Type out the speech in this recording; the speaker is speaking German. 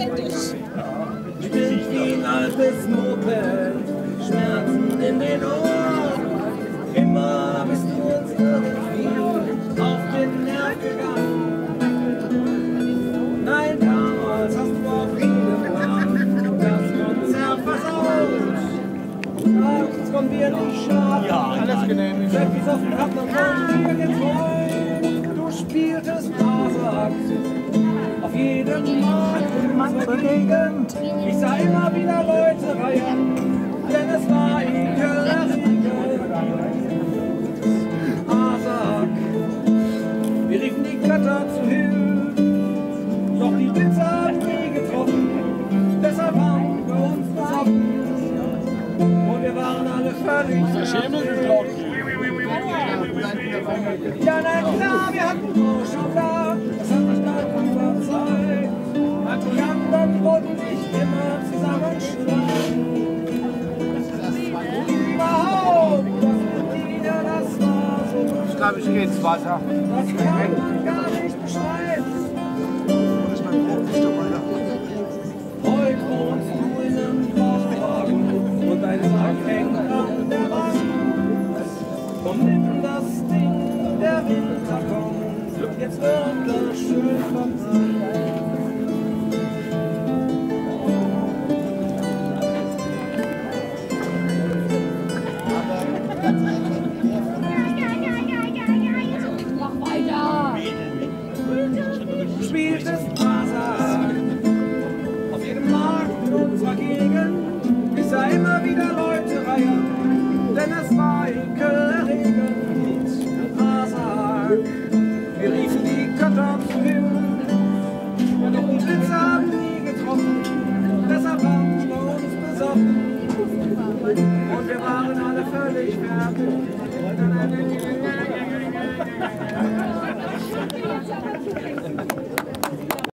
authentisch. Stimmt wie ein altes Moped, Schmerzen in den Ohren. Immer bist du uns irgendwie auf den Nerv gegangen. Nein, damals hast du auf Friede das Konzert versaut. Nachts kommen wir nicht schlafen. Ja, alles genehmigt. Jeffys auf dem Rad und wir geträumt. Du spieltest Basak auf jedem Markt unserer Gegend. Ich sah immer wieder Leute reihen, denn es war ekelerregend. Asak, wir riefen die Götter zu Hilfe, doch die Blitze haben nie getroffen, deshalb waren wir uns besoffen. Und wir waren alle völlig Ja, na klar, wir hatten schon da, so. Ich gehe ins Wasser. Das kann gar nicht beschreiben. Heute wohnst du in und dein Sack der Wand. Und nimm das Ding, der Winter jetzt wird das schön verbrannt. Mach immer wieder Leute reihen, denn es war ekelerregend. Basar. Wir riefen die Götter zu Himmel, doch die Blitze haben nie getroffen. Deshalb waren wir uns besoffen. Und wir waren alle völlig fertig.